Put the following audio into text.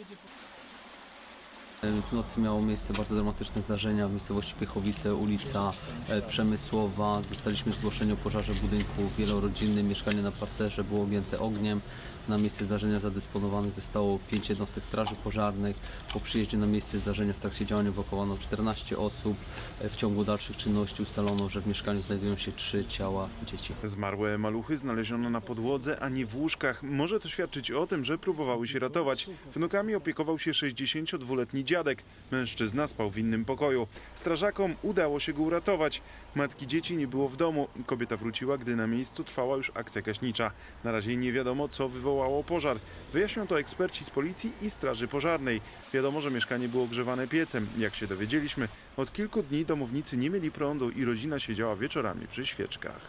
jedzie po... W nocy miało miejsce bardzo dramatyczne zdarzenia w miejscowości Piechowice, ulica e, Przemysłowa. Dostaliśmy zgłoszenie o pożarze budynku wielorodzinnym. Mieszkanie na parterze było objęte ogniem. Na miejsce zdarzenia zadysponowanych zostało 5 jednostek straży pożarnych. Po przyjeździe na miejsce zdarzenia w trakcie działań ewakuowano 14 osób. E, W ciągu dalszych czynności ustalono, że w mieszkaniu znajdują się trzy ciała dzieci. Zmarłe maluchy znaleziono na podłodze, a nie w łóżkach. Może to świadczyć o tym, że próbowały się ratować. Wnukami opiekował się 62-letni dziadek. Mężczyzna spał w innym pokoju. Strażakom udało się go uratować. Matki dzieci nie było w domu. Kobieta wróciła, gdy na miejscu trwała już akcja gaśnicza. Na razie nie wiadomo, co wywołało pożar. Wyjaśnią to eksperci z policji i straży pożarnej. Wiadomo, że mieszkanie było ogrzewane piecem. Jak się dowiedzieliśmy, od kilku dni domownicy nie mieli prądu i rodzina siedziała wieczorami przy świeczkach.